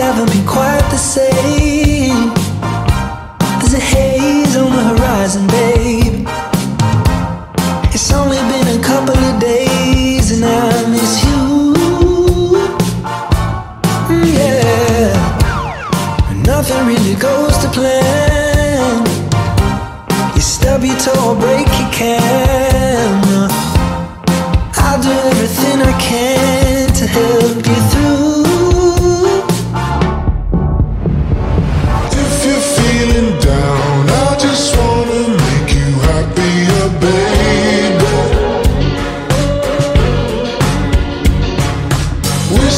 ever be quite the same. There's a haze on the horizon, babe. It's only been a couple of days and I miss you. Mm, Yeah, nothing really goes to plan. You stub your toe break your camera.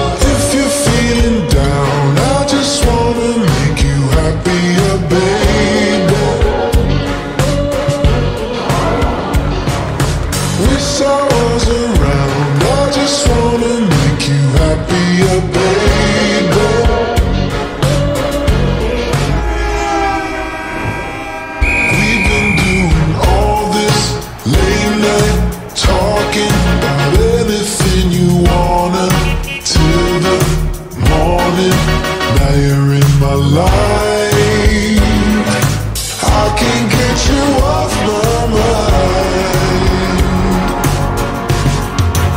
If Now you're in my life. I can't get you off my mind.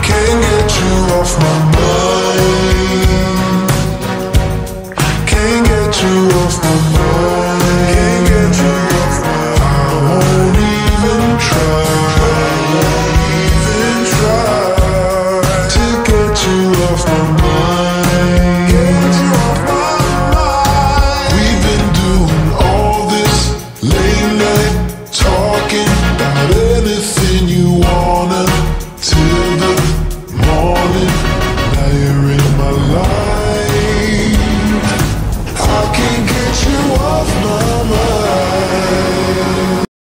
Can't get you off my mind. Can't get you off my mind. Can't get you off my mind. I won't even try. To get you off my mind.